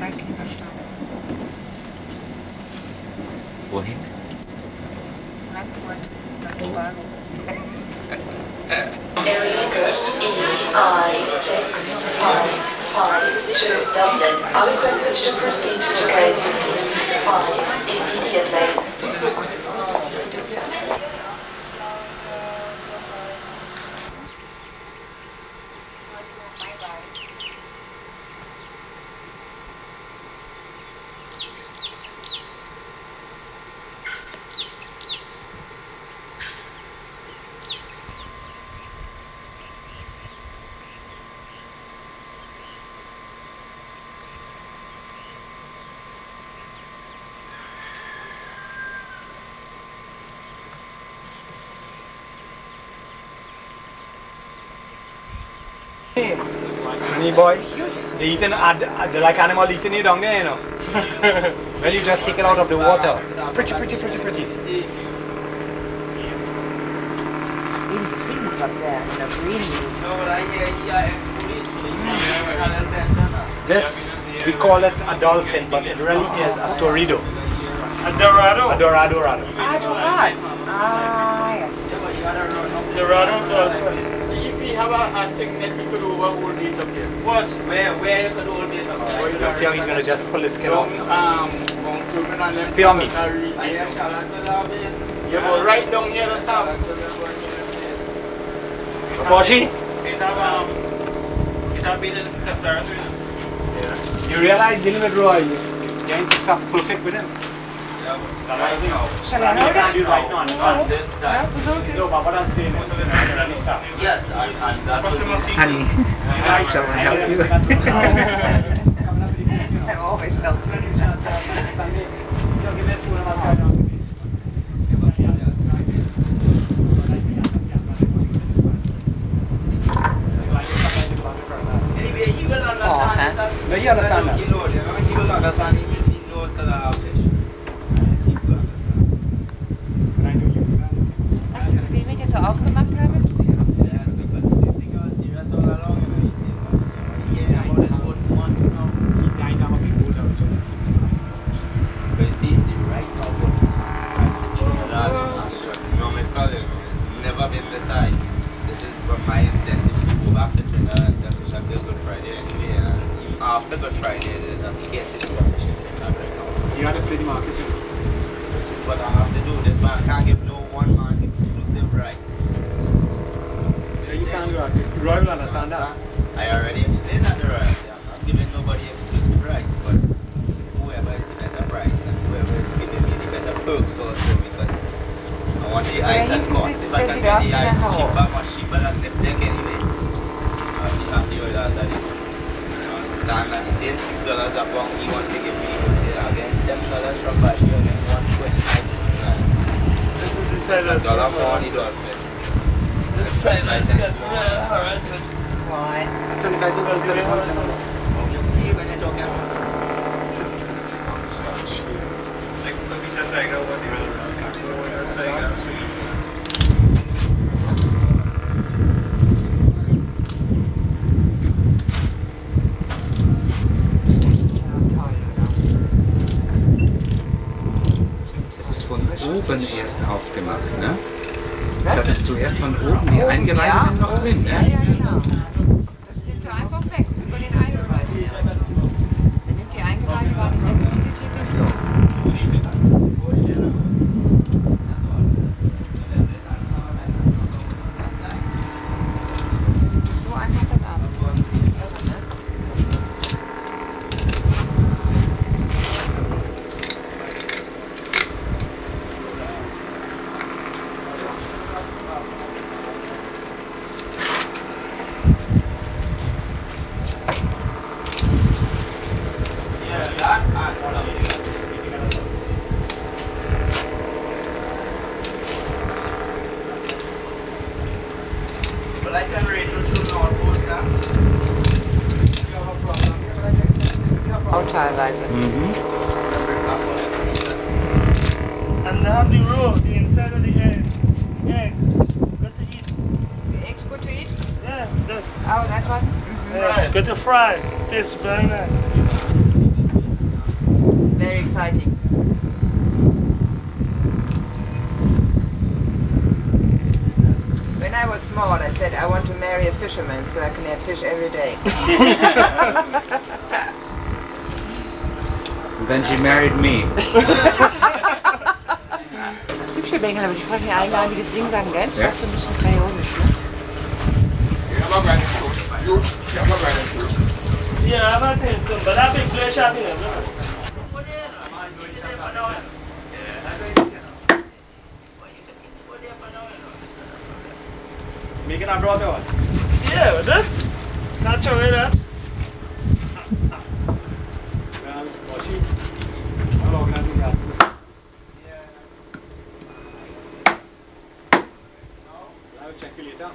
Geislinger Stadt. Wohin? Frankfurt, nach Tobago. I-655 to Dublin. I request you to proceed to gate 5 immediately. Funny boy. They eating, uh, they like animal eating you down there, you know. well, you just take it out of the water. It's pretty, pretty, pretty, pretty. Even the feelings up there, you know, green. This, we call it a dolphin, but it really is a torrido. A Dorado. A dorado, rather. Ah, yes. Dorado dolphin. If have a, a thing that we could overhold it up here. What? Where? Where you could hold it up there? Let's see how he's going to just pull the skin off. Um, Mount Ruben and them. Spear meat. Yeah, but right down here, that's how. Boshi, It have um. It have been in the restaurant, you know. you realize dealing with Roy, you can't fix up perfect with him. Yeah. Shall I hold it? do right now, understand? This time. No, but what I'm saying is, really stop. Yes, that. Honey, shall I help you? That always helps me. Anyway, he will understand this as No, he understand that. He knows, you know, he will understand even if he knows that I have fish. He will understand. Hast du gesehen, wie ich das so aufgemacht habe? Yes, because the thing was serious all along, you know, he said, yeah, about this boat months now. But you see, the right now, but I said, Trinidad is not astronomical, you know, it's never been this high. This is from my incentive to go back to Trinidad and sell fish until Good Friday anyway, and even after Good Friday, there's a scarcity of fish in Trinidad right now. You had to play the market. you. This is what I have to do. This man can't give no one man exclusive rights. Yeah, You can't do that. Roy will understand that. I already explained that already. I'm not giving nobody exclusive rights, but whoever is the better price and whoever is giving me the better perks also because I want the Yeah, ice he and cost. visits If I can the get the Giraffe ice Hall. cheaper, much cheaper than Lip Deck anyway, I'll be happy with that. Stand at the same six dollars a pound. He wants to give me, say, again seven dollars from Bashi, again one twenty-five. This is the side A of dollar more on the dolphin. This side Nice is and good. small. Yeah, alright. so- Why? Obviously, when you're talking about Like, look at that tiger, what do you- von oben erst aufgemacht, ne? Das hat es zuerst von oben, die Eingeweide sind noch drin, Ja, ne? Auch teilweise. Mhm. And now the roe, the inside of the egg. Egg. Got to eat. The eggs good to eat? Yeah, this. Oh, that one? Yeah, got to fry. Tastes very nice. Very exciting. When I was small, I said I want to marry a fisherman so I can have fish every day. Then she married me. Hübsche Bengel, aber ich spreche ein einmaliges Ding sagen, gell? Ja. Das ist ein bisschen kreionisch, ne? Yeah, I'm not thinking, but I've been great shopping. Making a brother one. Yeah, but this, not sure where that. Um, well, was she? I'll organize it after this. I'll check you later.